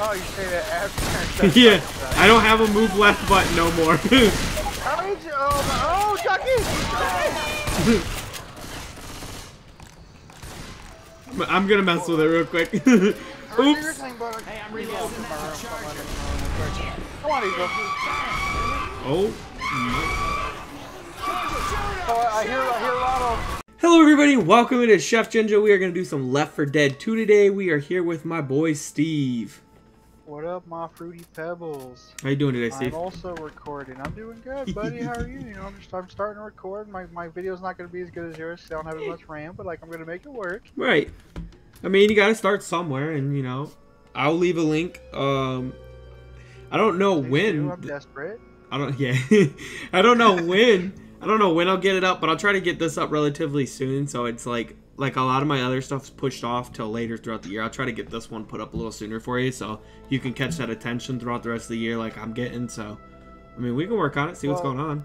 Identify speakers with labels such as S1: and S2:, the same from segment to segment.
S1: Oh, you say that after.
S2: yeah, I don't have a move left button no more.
S1: How did you? Oh, my, oh, Ducky!
S2: I'm gonna mess with it real quick.
S1: Oops.
S2: Oops.
S1: Hey, I'm reloading Come on, Eagle.
S2: Oh.
S1: Oh, I hear, I hear Lotto.
S2: Hello everybody, welcome to Chef Jinja. We are going to do some Left 4 Dead 2 today. We are here with my boy Steve.
S1: What up, my fruity pebbles?
S2: How you doing today, Steve?
S1: I'm also recording. I'm doing good, buddy. How are you? You know, I'm just I'm starting to record. My my video's not gonna be as good as yours. 'cause I don't have as much RAM, but like I'm gonna make it work.
S2: Right. I mean, you got to start somewhere, and you know, I'll leave a link. Um, I don't know
S1: Please
S2: when.
S1: do. I'm desperate.
S2: I don't. Yeah, I don't know when. I don't know when I'll get it up, but I'll try to get this up relatively soon. So it's like like a lot of my other stuff's pushed off till later throughout the year. I'll try to get this one put up a little sooner for you, so you can catch that attention throughout the rest of the year, like I'm getting. So, I mean, we can work on it, see what's going on.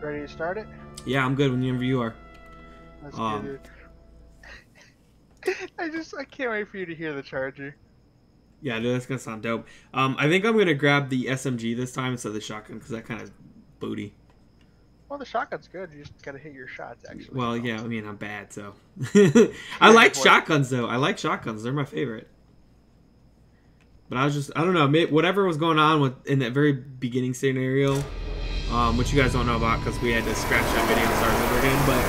S1: Ready to start it?
S2: Yeah, I'm good whenever you are.
S1: Let's
S2: Um,
S1: it. I just I can't wait for you to hear the charger.
S2: Yeah, dude, that's gonna sound dope. Um, I think I'm gonna grab the SMG this time instead of the shotgun because that kind of booty.
S1: Well, the shotgun's good. You just gotta hit your shots, actually.
S2: Well, yeah, I mean, I'm bad, so. I like shotguns, though. I like shotguns. They're my favorite. But I was just, I don't know, whatever was going on with in that very beginning scenario, um, which you guys don't know about because we had to scratch that video and start over again. But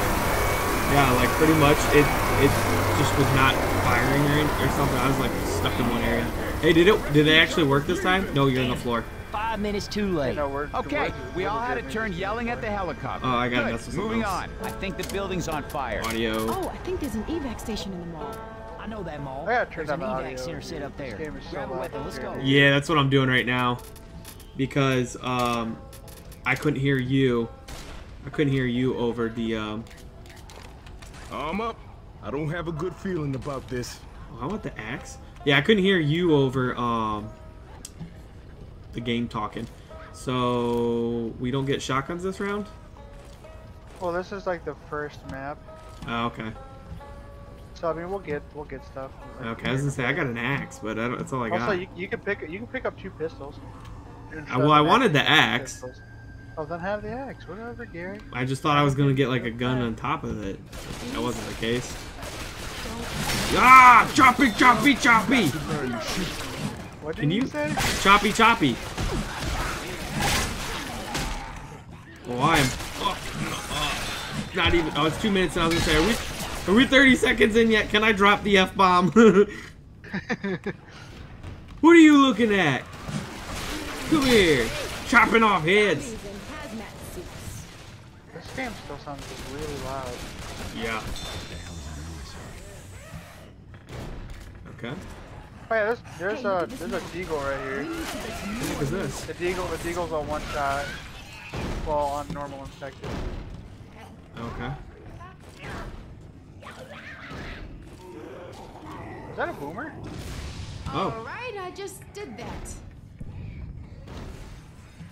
S2: yeah, like pretty much it, it just was not firing or, or something. I was like stuck in one area. Hey, did it? Did it actually work this time? No, you're on the floor.
S3: Five minutes too late.
S1: know, we're-
S3: okay,
S1: we're-
S3: we
S1: we're
S3: all had a turn yelling at the helicopter.
S2: Oh, I gotta
S3: Good.
S2: mess with
S3: Moving
S2: else.
S3: on. I think the building's on fire.
S2: Audio.
S4: Oh, I think there's an evac station in the mall.
S3: I know that mall.
S1: I gotta turn
S3: There's an evac
S1: audio.
S3: center set up there.
S1: game is so
S3: Grab a weapon. Let's go.
S2: Yeah, that's what I'm doing right now. Because um I couldn't hear you. I couldn't hear you over the um
S5: Arm up. I don't have a good feeling about this.
S2: oh, I want the axe. Yeah, I couldn't hear you over um the game talking. So we don't get shotguns this round?
S1: Well, this is like the first map,
S2: Oh, okay.
S1: so I mean we'll get we'll get stuff.
S2: Okay, I was gonna say I got an axe, but I don't, that's all I got.
S1: Also, you, you can pick you can pick up two pistols.
S2: Uh, well, I wanted the axe.
S1: Pistols. Oh, then have the axe. Whatever, Gary.
S2: I just thought I was gonna get like a gun on top of it. That wasn't the case. Ah! Choppy, choppy, choppy!
S1: What did
S2: Can
S1: you,
S2: you-
S1: say?
S2: Choppy, choppy. Oh, I am. Oh, not even. Oh, it's two minutes, and I was gonna say, are we, are we 30 seconds in yet? Can I drop the f bomb? what are you looking at? Come here, chopping off heads.
S4: Bodies in hazmat suits.
S1: This game still sounds really loud.
S2: Yeah. Okay.
S1: Oh yeah, there's there's a there's a deagle right here.
S2: What is this?
S1: The deagle the deagle's on one shot. Well, on normal infected.
S2: Okay.
S1: Is that a boomer? Oh.
S4: All
S2: Oh,
S4: right, I just did that.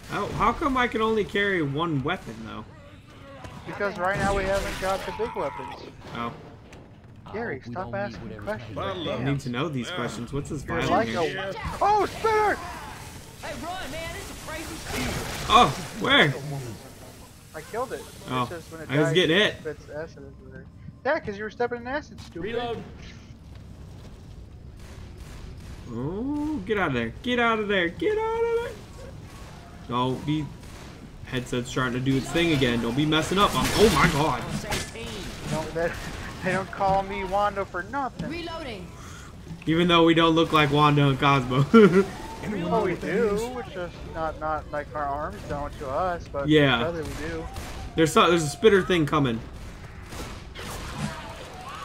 S2: how, how come I can only carry one weapon though?
S1: Because right now we haven't got the big weapons.
S2: Oh,
S1: Gary, stop asking questions.
S5: I
S2: I
S5: love
S2: need to know these questions. What's this
S1: You're
S2: violin
S1: like
S2: here?
S1: oh spitter!
S3: Hey, run, man! It's a crazy shooter.
S2: Oh, where?
S1: I killed it.
S2: Oh,
S1: It's just when it
S2: I was
S1: dies,
S2: getting
S1: it
S2: hit.
S1: spits acid everywhere. Yeah, because you were stepping in acid, stupid. Reload.
S2: Oh, get out of there. Get out of there. Get out of there. Don't be. Headset's starting to do its thing again. Don't be messing up. I'm, oh my god.
S1: Don't, they, they don't call me Wanda for nothing.
S4: Reloading.
S2: Even though we don't look like Wanda and Cosmo.
S1: Oh, we do. It's just not not like our arms don't to us, but
S2: Yeah.
S1: other we do.
S2: there's so, there's a spitter thing coming.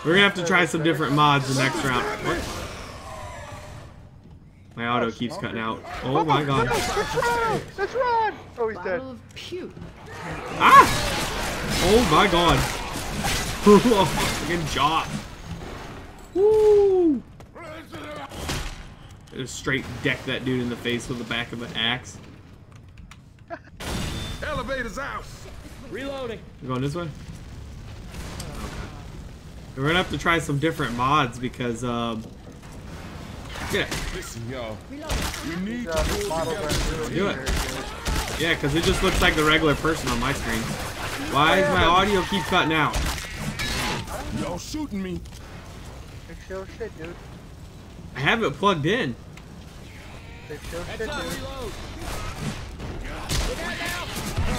S2: We're gonna have to try some different mods the next round. What? My auto keeps cutting out. Oh my god.
S1: Let's run! Let's run! Oh, he's dead.
S4: Bottle of puke.
S2: Ah! Oh my god. Fucking job. Woo! Just straight deck that dude in the face with the back of an axe.
S5: Elevators out.
S3: Reloading.
S2: You going this way? Okay. We're gonna have to try some different mods because um, Yeah,
S5: Listen, y'all. We need to
S1: Uh,
S5: pull
S1: the models
S5: together.
S1: are really
S2: Do it.
S1: very
S2: yeah, because it just looks like the regular person on my screen. Why does my audio keep cutting out?
S5: Y'all shooting me.
S1: Fix your shit, dude.
S2: I have it plugged in.
S1: Fix your shit, dude.
S3: reload.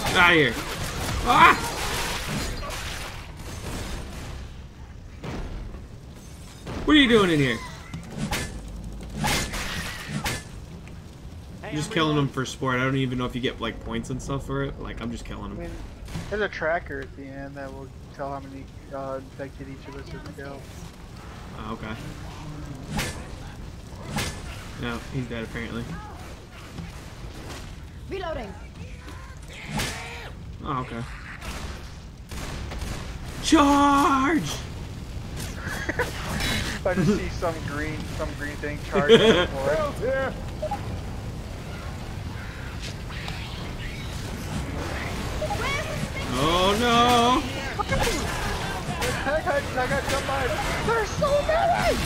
S2: Get out of here. Ah! What are you doing in here?
S3: Hey,
S2: I'm just killing them for sport. I don't even know if you get like points and stuff for it. Like I'm just killing
S1: I
S2: them.
S1: mean, there's a tracker at the end that will tell how many uh, infected each of us has killed.
S2: Oh, okay. No, he's dead apparently.
S4: Reloading.
S2: Oh, okay. Charge!
S1: If I just see some green, some green thing charged on the floor.
S5: Help here.
S2: Oh no!
S1: I got, I got. There's so many!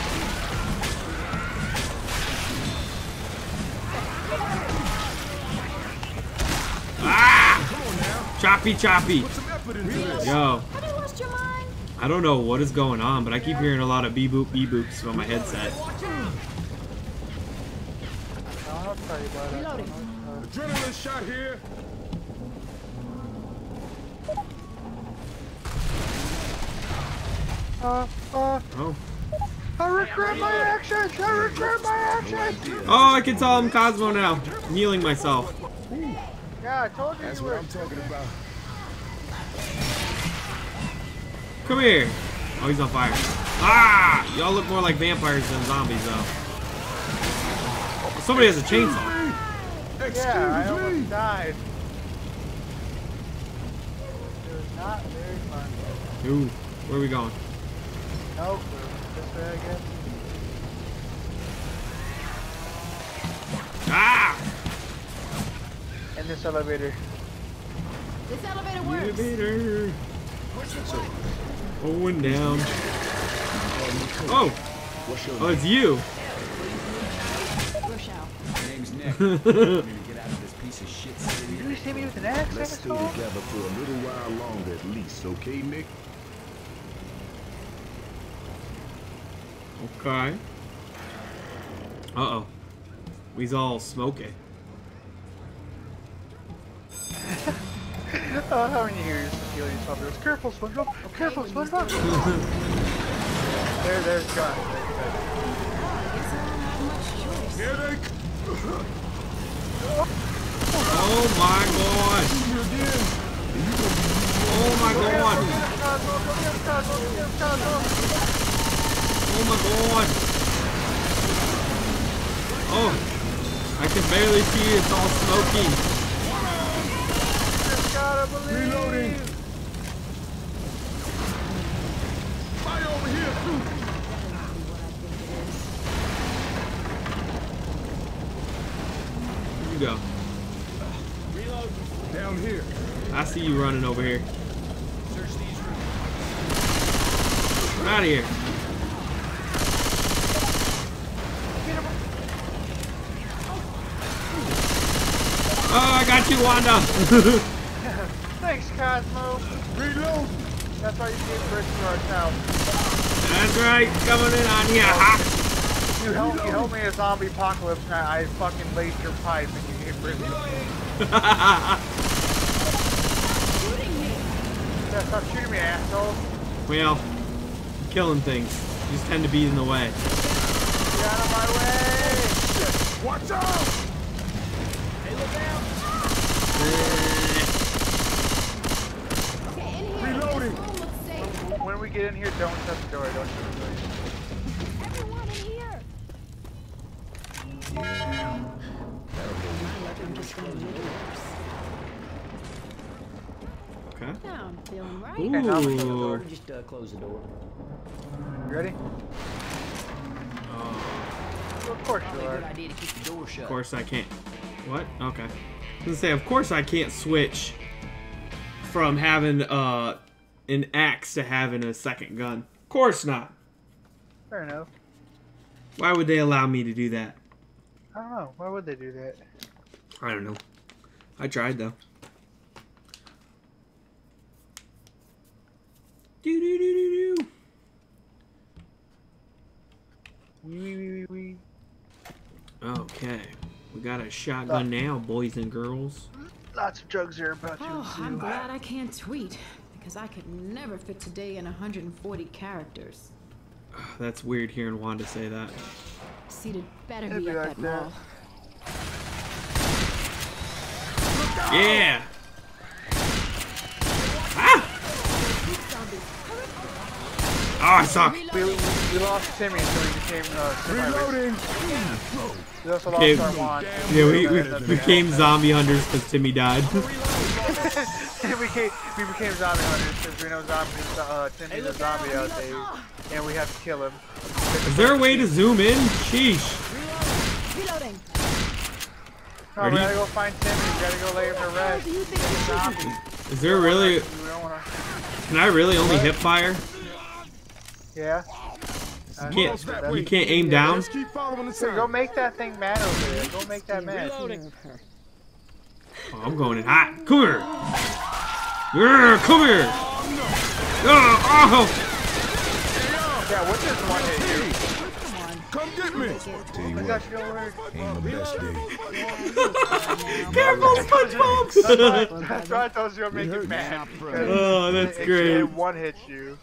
S2: Ah! Choppy choppy! Yo? I don't know what is going on, but I keep hearing a lot of beep boop beep boops on my headset.
S5: Adrenaline shot here.
S1: Uh, uh,
S2: Oh.
S1: I regret my actions! I regret my actions!
S2: Oh, I can tell I'm Cosmo now. I'm healing myself.
S1: Yeah, I told you
S5: That's
S1: you
S5: what. I'm talking about.
S2: Come here. Oh, he's on fire. Ah! Y'all look more like vampires than zombies, though. Somebody has a chainsaw.
S5: Excuse
S1: Yeah, I
S5: me.
S1: almost died. It was not very fun.
S2: Ooh, where are we going?
S1: No clue. This way, I guess.
S2: Ah!
S1: In this elevator.
S4: This elevator works.
S2: Elevator. Going down. Oh, oh, it's you.
S4: Rush out.
S3: Name's Nick. I'm gonna get out of this piece of shit city.
S1: You see me with an axe,
S5: Let's stay together for a little while longer at least, okay, Nick?
S2: Okay. Uh oh. We's all smoking.
S1: Oh, how many years to heal yourself? Was careful, SpongeBob. Careful, SpongeBob. there, there's gun. There's gun.
S4: Guess I don't have much choice.
S5: Here they
S2: Oh my god. Oh my god. Oh my god. Oh. I can barely see. It's all smoky.
S1: Just gotta believe.
S5: Reloading. Fire over here, too.
S2: Here you go.
S3: Reload.
S5: Down here.
S2: I see you running over here.
S3: Search these rooms.
S2: Get out of here. Oh, I got.
S1: Thanks, Cosmo.
S5: Reload.
S1: That's why you gave birth to our town.
S2: That's right. Coming in on you. Ha.
S1: You helped, you helped me a zombie apocalypse, and I, I fucking laced your pipe, and you gave birth to me.
S4: Shooting me.
S1: Yeah, stop shooting me, asshole.
S2: well, killing things. You just tend to be in the way.
S1: Get out of my way.
S5: Watch out.
S4: Okay, in here.
S5: Reloading.
S4: This room looks safe.
S1: When we get in here, don't shut the door. Don't shut the door.
S4: Everyone in here.
S2: Okay.
S4: Now I'm feeling right.
S1: Okay, now we can go door.
S3: Just uh, close the door.
S1: You ready?
S2: Oh.
S1: Well, of course you are.
S3: good idea to keep the door shut.
S2: of course I can't. What? Okay. I was gonna say, of course I can't switch from having uh an axe to having a second gun. Of course not.
S1: Fair enough.
S2: Why would they allow me to do that?
S1: I don't know. Why would they do that?
S2: I don't know. I tried though. Do do do do do.
S1: Wee wee wee wee wee.
S2: Okay, we got a shotgun now, boys and girls.
S1: Lots of drugs are about to
S4: Oh, I'm glad I can't tweet because I could never fit today in 140 characters.
S2: That's weird hearing Wanda say that.
S4: Seated better
S1: It'd
S4: be
S1: be
S4: at
S1: like
S4: that
S1: that.
S4: mall.
S2: Yeah. Ah! Oh, I suck.
S1: We, we lost Timmy, so we became uh, survivors.
S5: Reloading.
S1: We also lost
S2: Okay.
S1: our wand.
S2: Yeah, we, we became zombie hunters because Timmy died.
S1: we became we became zombie hunters because we know zombies. Uh, Timmy's a zombie out there, and we have to kill him.
S2: Is there a way to zoom in? Sheesh.
S4: Reloading.
S1: No,
S2: Are
S1: we gotta go find Timmy. We gotta go lay him to rest.
S4: Do you think
S1: He's a
S4: I.
S2: Is there really?
S1: We don't wanna.
S2: Can I really only hip fire?
S1: Yeah.
S2: You can't,
S1: that's-
S2: you can't aim down?
S5: Just keep following the
S1: Here. Go make that thing mad over there. Go make that mad.
S2: Oh, I'm going in hot. Come here. Yeah, come here. Oh, oh.
S1: Yeah, what just one hit you?
S5: Come get me. Tell you
S1: I
S5: what,
S1: got you over
S5: ain't the best day.
S2: Careful, SpongeBob.
S1: That's why I told you I'd make it mad.
S2: oh, that's
S1: It- it-
S2: great.
S1: It one hits you.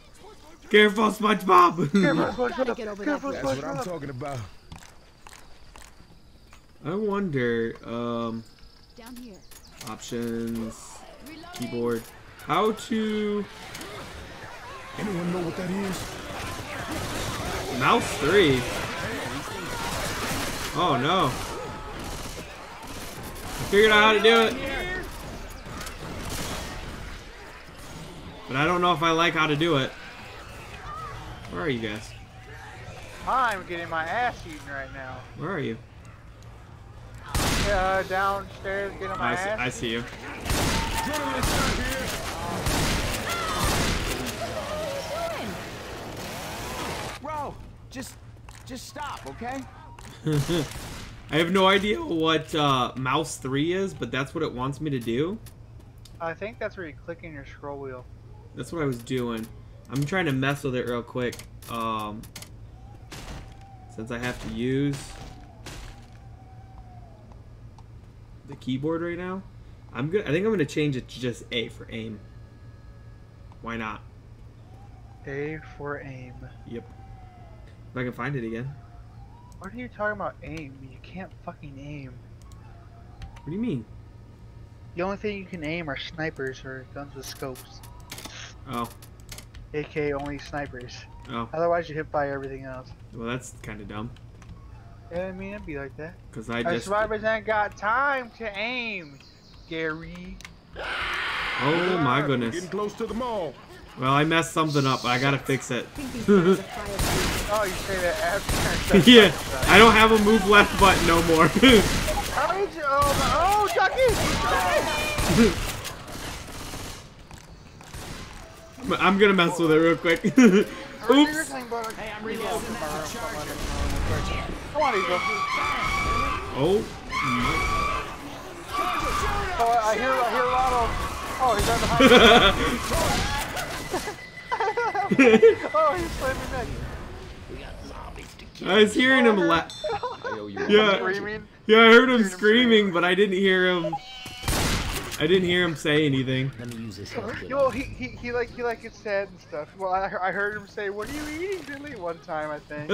S2: Careful, SpongeBob.
S1: Careful,
S4: Try to get over that
S1: Careful,
S4: bridge.
S5: That's what I'm talking about.
S2: I wonder, um,
S4: Down here.
S2: options, keyboard, how to
S5: Anyone know what that is?
S2: mouse three. Oh no. I figured out how to do it. But I don't know if I like how to do it. Where are you guys?
S1: I'm getting my ass eaten right now.
S2: Where are you?
S1: Yeah, downstairs getting my
S2: I see,
S1: ass.
S2: I see you.
S5: Adrenaline shot here.
S3: Bro, just, just stop, okay?
S2: I have no idea what uh, mouse 3 is, but that's what it wants me to do.
S1: I think that's where you click in your scroll wheel.
S2: That's what I was doing. I'm trying to mess with it real quick. Um, since I have to use the keyboard right now, I'm good. I think I'm gonna change it to just A for aim. Why not?
S1: A for aim.
S2: Yep. If I can find it again.
S1: What are you talking about aim? You can't fucking aim.
S2: What do you mean?
S1: The only thing you can aim are snipers or guns with scopes.
S2: Oh,
S1: AK only snipers.
S2: oh.
S1: Otherwise you hit by everything else.
S2: Well, that's kind of dumb.
S1: Yeah, I mean it'd be like that.
S2: Cause I
S1: Our
S2: just.
S1: survivors ain't got time to aim, Gary.
S2: Oh my
S5: We're
S2: goodness.
S5: Getting close to the mall.
S2: Well, I messed something up. I gotta fix it.
S4: I think these guys are fire
S1: Oh, you say that after.
S2: yeah, I don't have a move left button no more.
S1: How did you? Oh, my, oh, Ducky! Ducky!
S2: I'm gonna mess with it real quick. Oops.
S1: Hey, I'm reloading. Come on, Eagle.
S2: Oh.
S1: Oh, I hear, I hear Lotto. Oh, he's right behind me. oh, he's slamming neck.
S2: I was hearing him laugh. Yeah,
S1: Screaming.
S2: yeah, I heard him screaming, but I didn't hear him. I didn't hear him say anything. Let me use this.
S1: Well, he, he, he like he like gets sad and stuff. Well, I, I heard him say, "What are you eating, Billy?" One time, I think,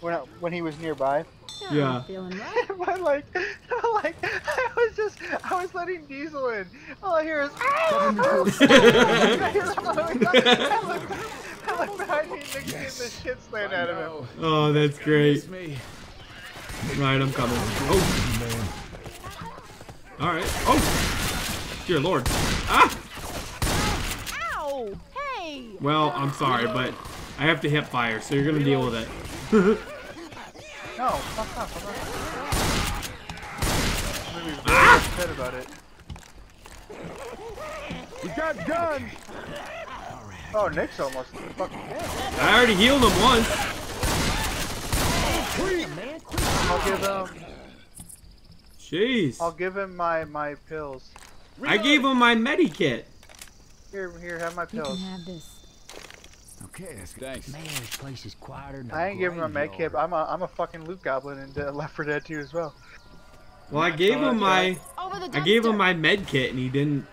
S1: when I, when he was nearby.
S2: Yeah.
S4: I'm feeling right.
S1: but like, like I was just I was letting Diesel in. All I hear is. "Ah!" I hear him going, I look, I look behind me and Nick's getting the shit slammed out of him.
S2: oh, that's great. Right, I'm coming. Oh. All right. Oh. Dear Lord. Ah.
S4: Ow! Hey!
S2: Well, I'm sorry, but I have to hit fire, so you're gonna deal with it.
S1: No, fuck off. I'm really
S2: Ah!
S1: upset about it.
S5: We got guns.
S1: Oh, Nick's almost fucking dead.
S2: I already healed him once.
S1: I'll give him.
S2: Jeez.
S1: I'll give him my my pills.
S2: I gave him my medikit.
S1: Here, here, have my pills.
S4: You
S1: pills.
S4: can have this.
S3: Okay, that's good.
S5: Thanks.
S3: Man, this place is quieter than
S1: I ain't giving him a med kit. but I'm a I'm a fucking loot goblin in uh, Left 4 Dead 2 as well.
S2: Well, I gave him my
S4: Over
S2: I gave him my med kit and he didn't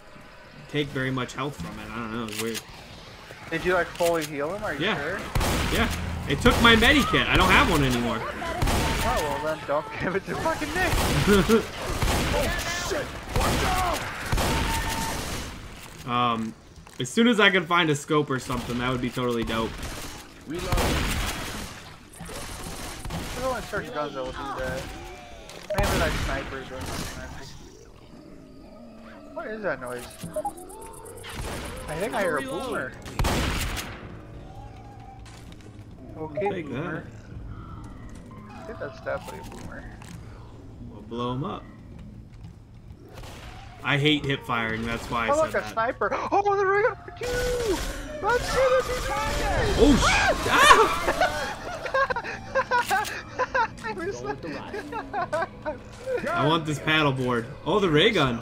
S2: take very much health from it. I don't know. It was weird.
S1: Did you like fully heal him? Are you
S2: Yeah.
S1: sure?
S2: Yeah. It took my medikit. I don't have one anymore.
S1: Oh well, then don't give it to fucking Nick.
S2: Um, as soon as I can find a scope or something, that would be totally dope.
S5: Reload.
S1: Go and search guns that will do that. Mainly like snipers or snipers. What is that noise? I think I hear a boomer. Okay,
S2: Take
S1: boomer.
S2: that.
S1: I think that's definitely a boomer.
S2: We'll blow him up. I hate hip firing. That's why I
S1: Oh
S2: said
S1: look, a
S2: that.
S1: sniper! Oh, the ring up two! Let's shoot it, these!
S2: Oh shit! Ah!
S1: I was
S3: Go with the right.
S2: I want this paddleboard. Oh, the ray gun.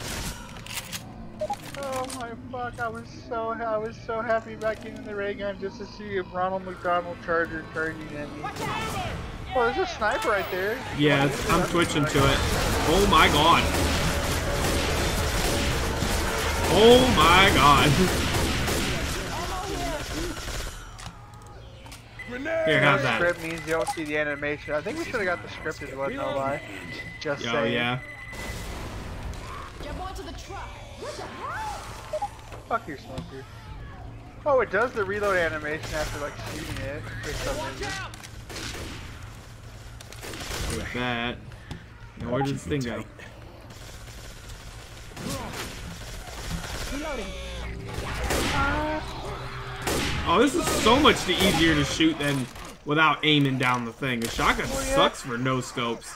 S1: Oh my fuck! I was so I was so happy back in the ray gun just to see a Ronald McDonald Charger charging at me. Oh, there's a sniper right there.
S2: Yeah, I'm switching to it. Oh my god. Oh my god. Here,
S1: The
S2: have that.
S1: script means you don't see the animation. I think we should have got the scripted one, no lie. Just
S2: Oh
S1: saying.
S2: yeah.
S4: Jump onto the truck. What the hell?
S1: Fuck your smoker. Oh, it does the reload animation after like shooting it for some reason.
S2: With that. Now where did this thing go? Uh, oh, this is so much easier to shoot than without aiming down the thing. The shotgun oh, sucks for no scopes.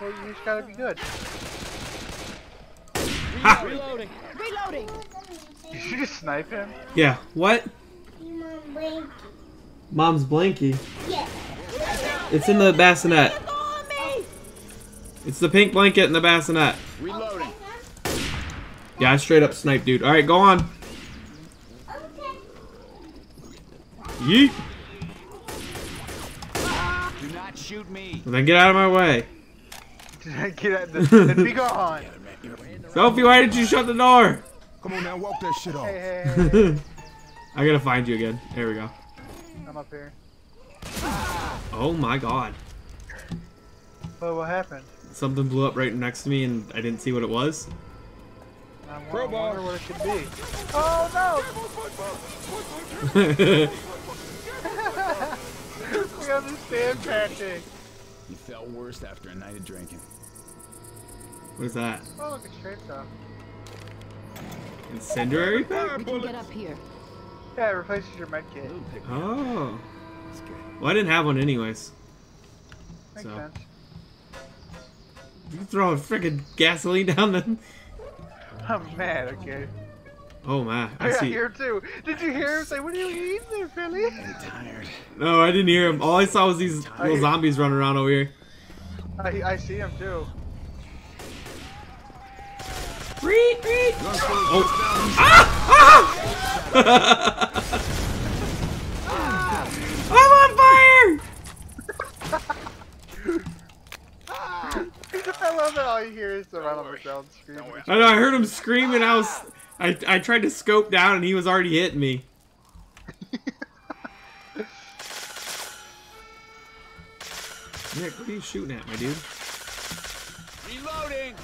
S1: Well, you just gotta be good.
S2: Ha!
S3: Reloading.
S4: Reloading.
S1: Did you just snipe him?
S2: Yeah. What? Mom's blankie. It's in the bassinet. It's the pink blanket in the bassinet.
S5: Reloading.
S2: Yeah, I straight up sniped, dude. All right, go on. Yeet.
S3: Do not shoot me.
S2: Well, then get out of my way.
S1: Get out the, then be gone.
S2: Sophie, why did you shut the door?
S5: Come on now, walk that shit off.
S1: Hey, hey, hey, hey.
S2: I gotta find you again. There we go.
S1: I'm up here.
S2: Oh my god.
S1: Well, what happened?
S2: Something blew up right next to me and I didn't see what it was.
S1: I wonder- I
S5: Crowbar.
S1: wonder what it could be. Oh no! we understand, Patrick.
S3: You felt worse after a night of drinking.
S2: What is that?
S1: Oh, look, it's straight stuff.
S2: Incendiary pack?
S4: We can get up here.
S1: Yeah, it replaces your med kit.
S2: Oh.
S3: That's good.
S2: Well, I didn't have one anyways.
S1: Makes
S2: So.
S1: sense.
S2: You throw a freaking gasoline down the.
S1: I'm mad, okay.
S2: Oh my! I
S1: I got
S2: see.
S1: here too. Did you hear him say, What are you eating there, Philly?
S3: I'm tired.
S2: No, I didn't hear him. All I saw was these little zombies running around over here.
S1: I, I see him too.
S2: Reet, reet. Oh. Ah! Ah! Ah! I'm on fire!
S1: I love that all you hear is the Ronald McDonald screaming.
S2: I know. I heard him screaming. I was. I, I tried to scope down and he was already hitting me. Nick, what are you shooting at, my dude?
S3: Reloading.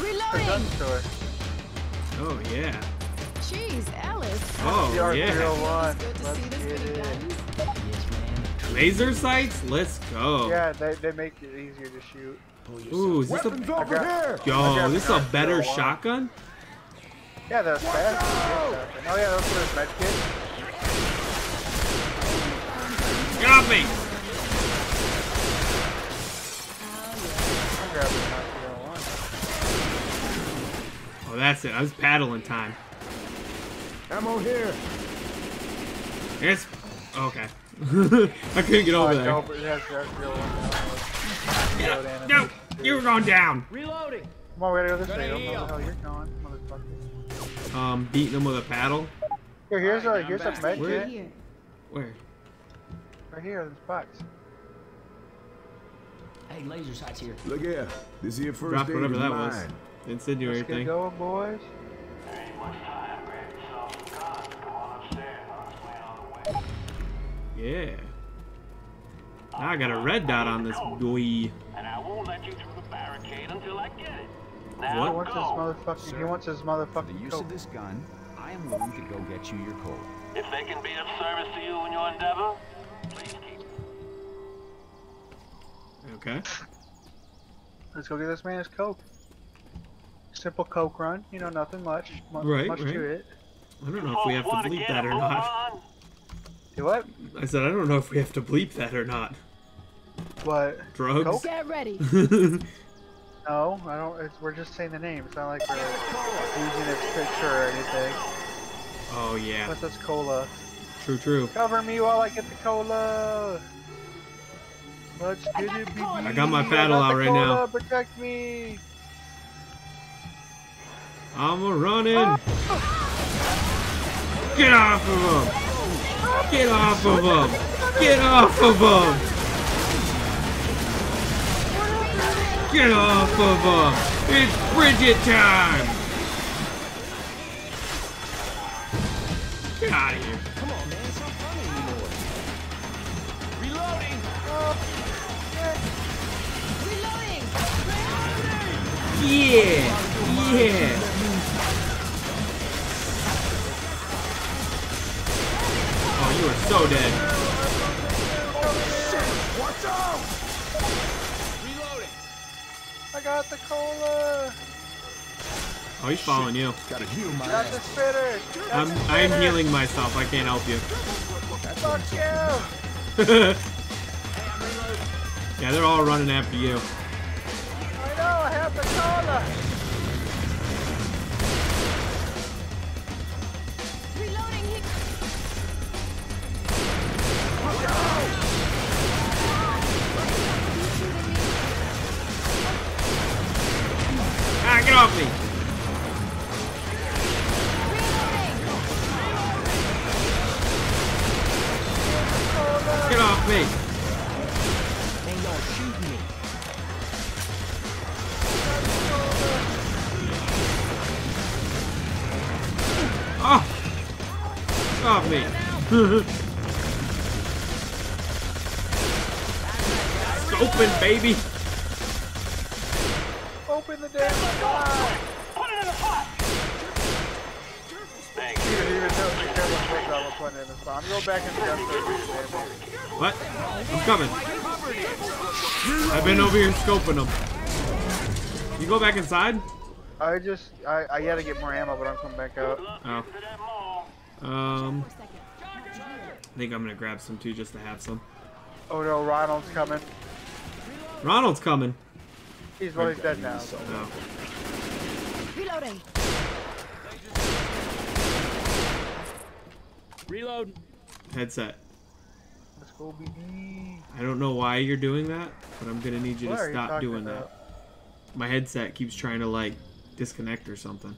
S4: Reloading.
S2: Oh yeah.
S4: Jeez, Alice.
S2: Oh yeah.
S1: Oh
S4: good to
S1: Let's
S4: see this
S1: get it.
S4: Guns.
S3: Yes, man.
S2: Laser sights? Let's go.
S1: Yeah, they, they make it easier to shoot.
S2: Ooh, is this
S5: Weapons
S2: a
S5: over here.
S2: yo? This is a better
S1: R301.
S2: shotgun?
S1: Yeah, that's fast. Oh yeah, that's what his med kit.
S2: Got me.
S1: I'm grabbing the R301.
S2: Oh, that's it. I was paddling time.
S5: Ammo here.
S2: Yes. Okay. I couldn't get over
S1: it's
S2: there.
S1: over. Yes, there's the other one down. Reload
S2: No, you were going down.
S6: Reloading.
S1: Come on, we gotta go this way. I don't know where the hell you're going, motherfucker.
S2: Um, beating them with a paddle.
S1: Here, here's a
S6: Alright,
S1: here's
S6: I'm
S1: a
S6: back.
S1: med
S2: Where?
S1: kit.
S4: Here.
S2: Where?
S1: Right here in this box.
S6: Hey, laser sights here.
S5: Look here. This is your first
S2: Drop
S5: aid
S2: whatever
S5: is
S2: that was.
S5: mine.
S1: Let's
S2: Incendiary
S1: get going, boys.
S2: Yeah. Now I got a red dot on this boy.
S7: And I won't let you through the barricade until I get it.
S1: He
S7: Now
S2: What?
S1: wants his
S7: go.
S1: motherfucking. He wants his
S3: For the use
S1: coat.
S3: of this gun, I am willing to go get you your coat.
S7: If they can be of service to you in your endeavor, please keep it.
S2: Okay.
S1: Let's go get this man his coke. Simple coke run. You know, nothing much. mu-
S2: Right,
S1: much
S2: right.
S1: to it.
S2: I don't know if we have to
S7: Wanna
S2: bleep that or not.
S7: On?
S1: Do what?
S2: I said I don't know if we have to bleep that or not.
S1: What?
S2: Drugs.
S1: Coke?
S4: Get ready.
S1: No, I don't. It's, we're just saying the name. It's not like we're using its picture or anything.
S2: oh yeah.
S1: Plus, that's cola.
S2: True. True.
S1: Cover me while I get the cola. Let's get it, baby.
S2: I got my paddle
S1: got
S2: out right
S1: cola,
S2: now.
S1: Protect me.
S2: I'm a running. Ah! Get off of him. Get off of him. Get off of him. Get off of him. It's Bridget time. Get out of here.
S6: Come on, man. It's not funny anymore. Oh, Reloading.
S4: Reloading.
S2: Yeah. Yeah. You are so dead.
S6: Reloading.
S1: I got the cola.
S2: Oh, he's following you.
S5: Gotta heal my
S1: Got the spitter. Got
S2: I'm
S1: the
S2: I'm healing myself. I can't help you.
S1: Fuck you.
S2: yeah, they're all running after you.
S1: I know. I have the cola. Back
S2: inside?
S1: I just, I, I gotta get more ammo, but I'm coming back out.
S2: Oh.
S7: To that mall.
S2: Um, I think I'm gonna grab some too just to have some.
S1: Oh no, Ronald's coming.
S2: Ronald's coming.
S1: He's well, he's dead now.
S2: Oh.
S4: Reloading.
S6: Reload.
S2: Headset.
S1: Let's go, baby.
S2: I don't know why you're doing that, but I'm gonna need you
S1: What
S2: to stop doing
S1: about?
S2: that. My headset keeps trying to like disconnect or something.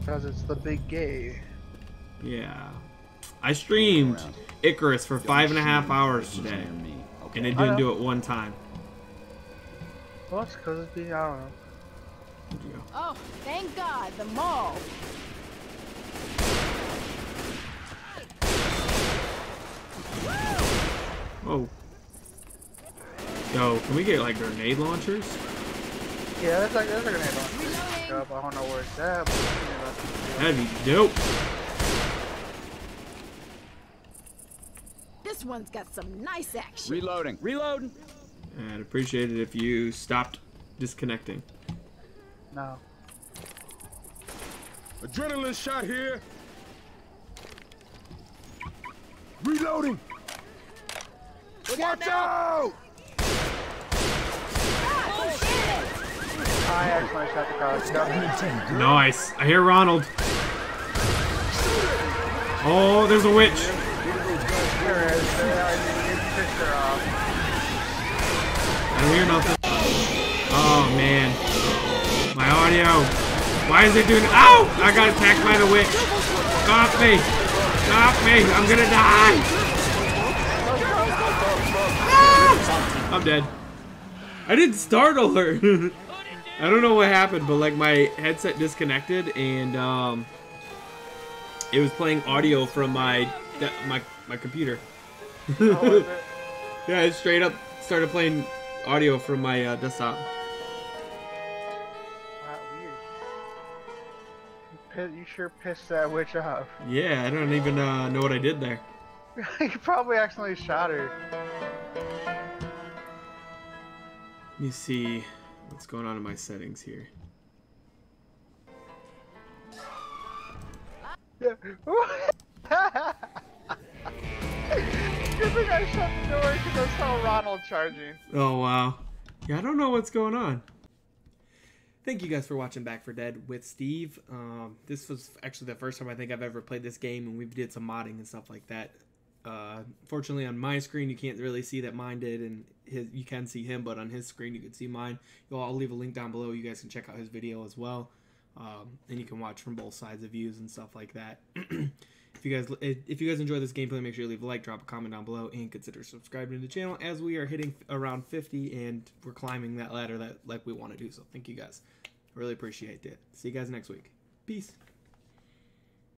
S1: Because it's the big gay.
S2: Yeah. I streamed Icarus for five and a half hours today, and it didn't do it one time.
S1: Well, it's because it's being, I don't know.
S2: You go?
S4: Oh, thank God, the mall.
S2: Oh. Yo, can we get like grenade launchers?
S1: Yeah, that's like, that's a grenade launcher. I don't know where it's at, but it's a grenade launcher.
S2: That'd be dope.
S4: This one's got some nice action.
S3: Reloading.
S6: Reloading.
S2: I'd appreciate it if you stopped disconnecting.
S1: No.
S5: Adrenaline shot here. Reloading. Watch out!
S2: Nice. I hear Ronald. Oh, there's a witch. I don't hear nothing. Oh man. My audio. Why is it doing Ow! I got attacked by the witch. Stop me! Stop me! I'm gonna die! Ah! I'm dead. I didn't startle her. I don't know what happened, but like my headset disconnected and um it was playing audio from my my my computer.
S1: Oh, it?
S2: Yeah, it straight up started playing audio from my uh, desktop.
S1: Wow, weird. You, you sure pissed that witch off.
S2: Yeah, I don't even uh, know what I did there.
S1: you probably accidentally shot her.
S2: Let me see what's going on in my settings here.
S1: Yeah. Good thing I shut the door because I saw Ronald charging.
S2: Oh wow. Yeah, I don't know what's going on. Thank you guys for watching Back for Dead with Steve. Um, this was actually the first time I think I've ever played this game, and we did some modding and stuff like that. Uh, fortunately, on my screen you can't really see that mine did, and his you can see him, but on his screen you can see mine. I'll leave a link down below. You guys can check out his video as well, um, and you can watch from both sides of views and stuff like that. if you guys if you guys enjoy this gameplay, make sure you leave a like, drop a comment down below, and consider subscribing to the channel as we are hitting around 50 and we're climbing that ladder that like we want to do. So thank you guys, really appreciate it. See you guys next week. Peace.